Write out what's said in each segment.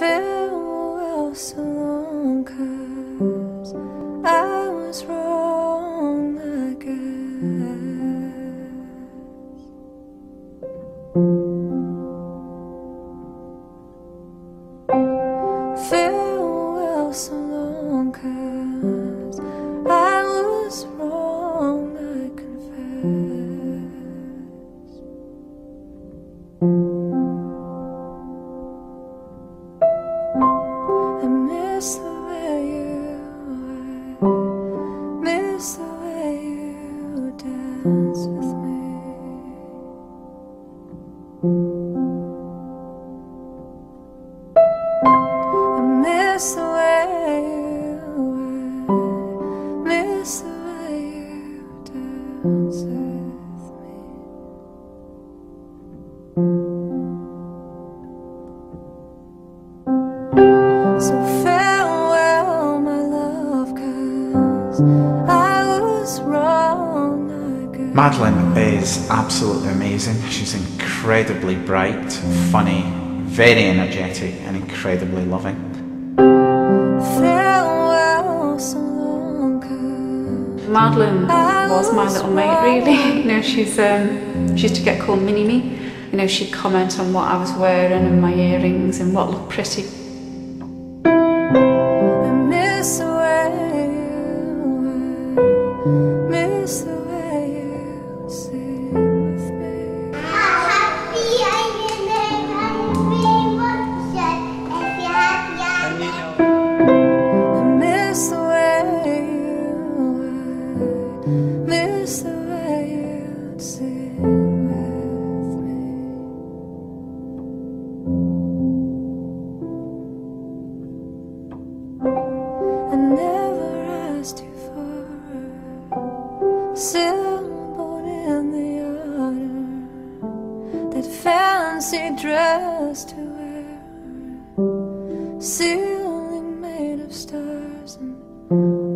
farewell so long I was wrong I guess. Farewell so miss the way you are, miss the way you dance with me. I miss the way you are, miss the way you Madeleine is absolutely amazing. She's incredibly bright, funny, very energetic, and incredibly loving. Madeleine was my little mate, really. You know, she's um, she used to get called Mini Me. You know, she'd comment on what I was wearing and my earrings and what looked pretty. Sailboat in the water, that fancy dress to wear, ceiling made of stars, and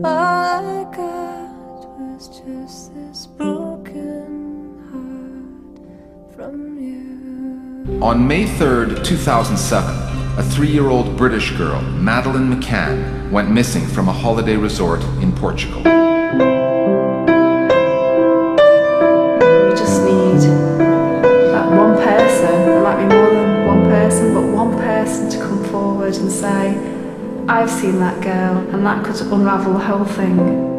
all I got was just this broken heart from you. On May 3rd, 2007, a three year old British girl, Madeleine McCann, went missing from a holiday resort in Portugal. But one person to come forward and say, I've seen that girl, and that could unravel the whole thing.